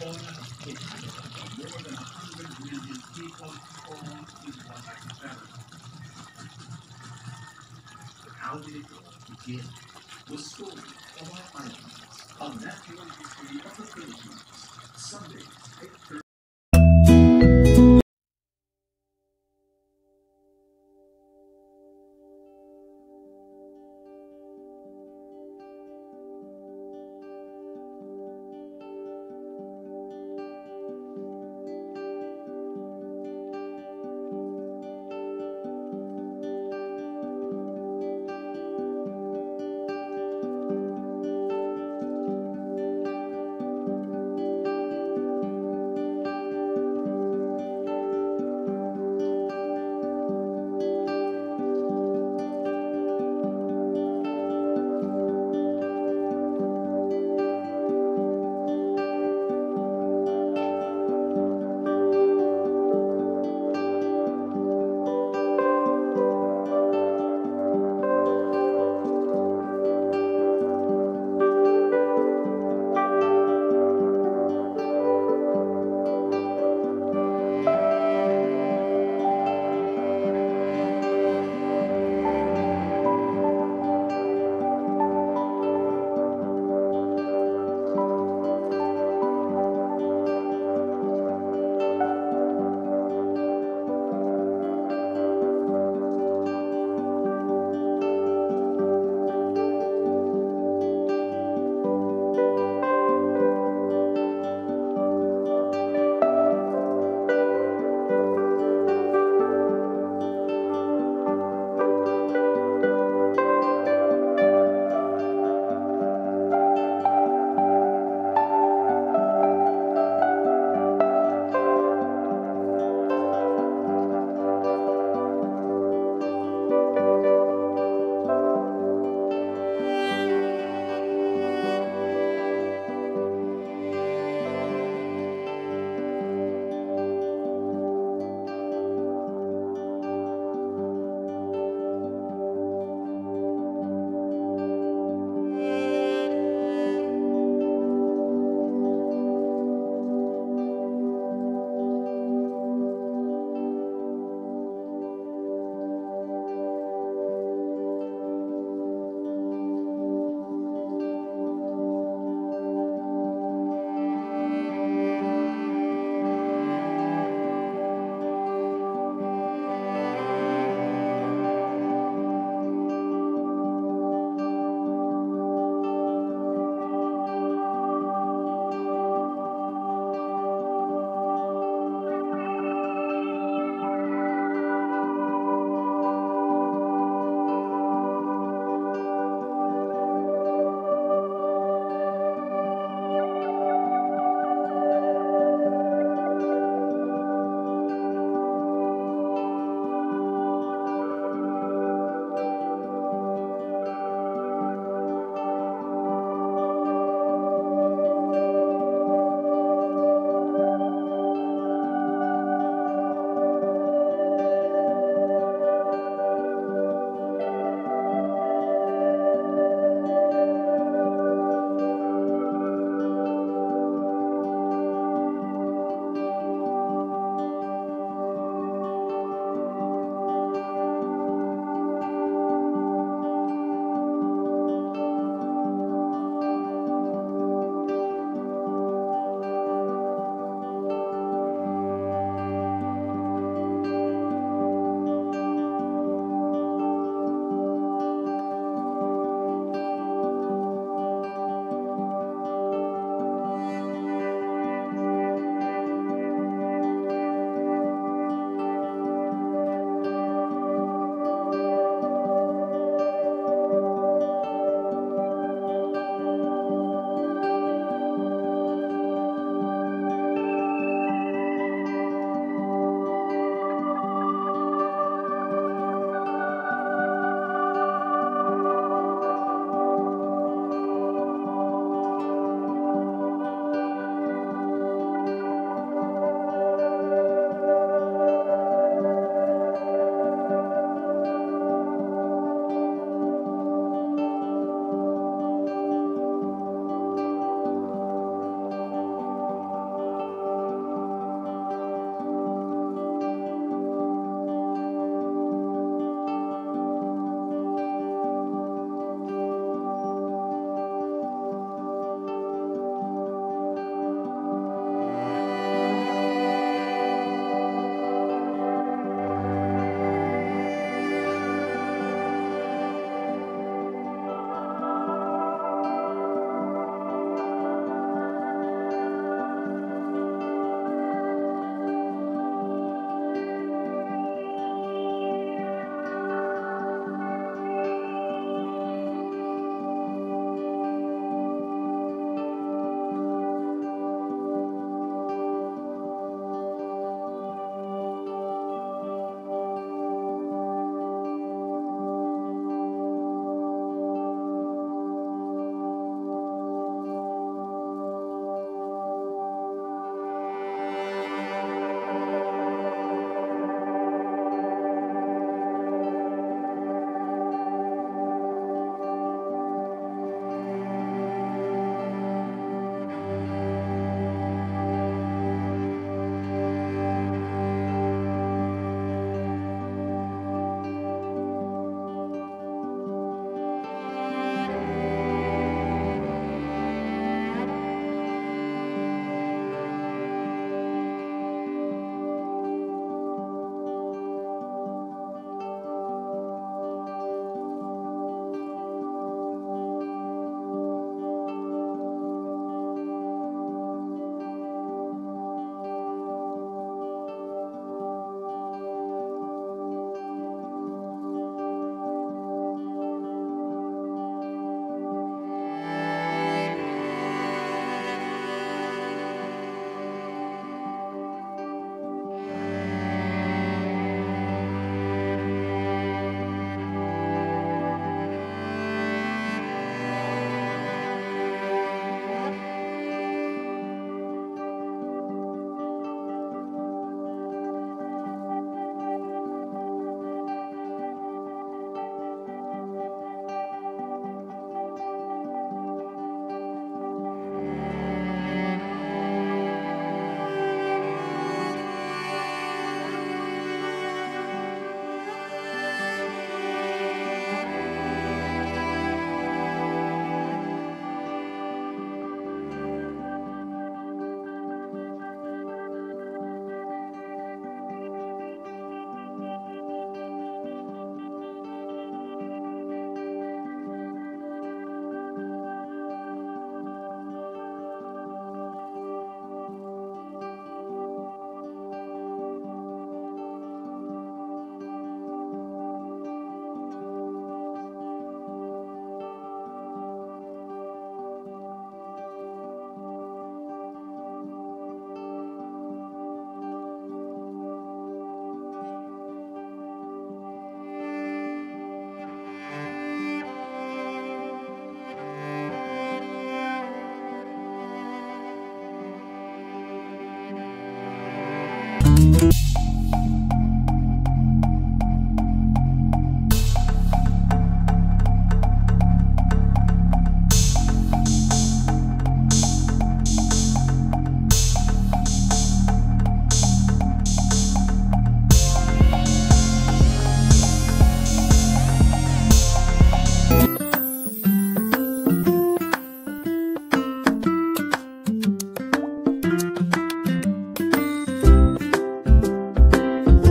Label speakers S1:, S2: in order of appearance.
S1: More than 100 million people in one academic. But how did it begin? Was story